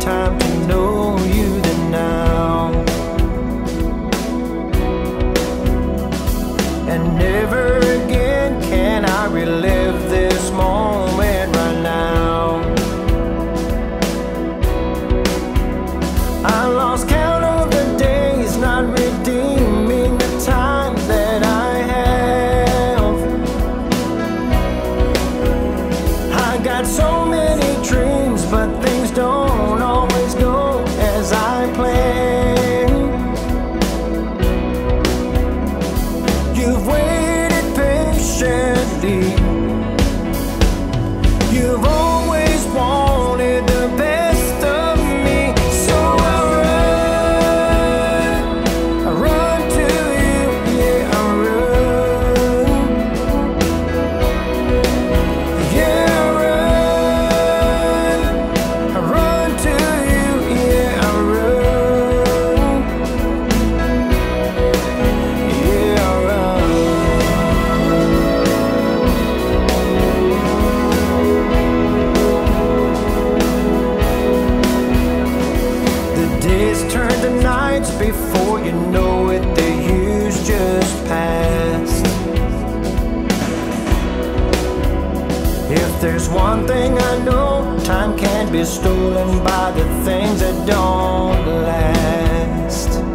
time to know you than now. And never again can I relive this moment right now. I lost count nights before you know it, the years just passed. If there's one thing I know, time can't be stolen by the things that don't last.